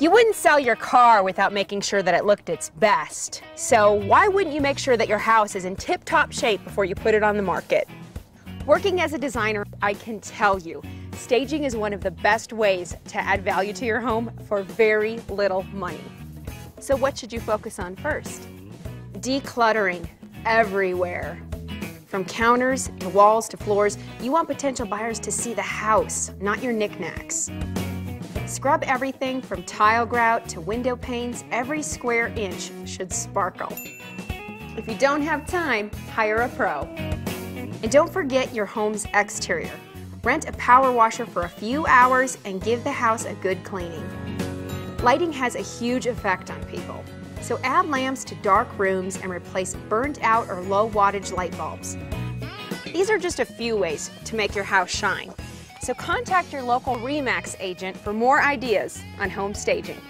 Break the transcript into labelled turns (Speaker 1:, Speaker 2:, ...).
Speaker 1: You wouldn't sell your car without making sure that it looked its best. So why wouldn't you make sure that your house is in tip-top shape before you put it on the market? Working as a designer, I can tell you, staging is one of the best ways to add value to your home for very little money. So what should you focus on first? Decluttering everywhere. From counters to walls to floors, you want potential buyers to see the house, not your knickknacks. Scrub everything from tile grout to window panes. Every square inch should sparkle. If you don't have time, hire a pro. And don't forget your home's exterior. Rent a power washer for a few hours and give the house a good cleaning. Lighting has a huge effect on people, so add lamps to dark rooms and replace burnt out or low wattage light bulbs. These are just a few ways to make your house shine. So contact your local REMAX agent for more ideas on home staging.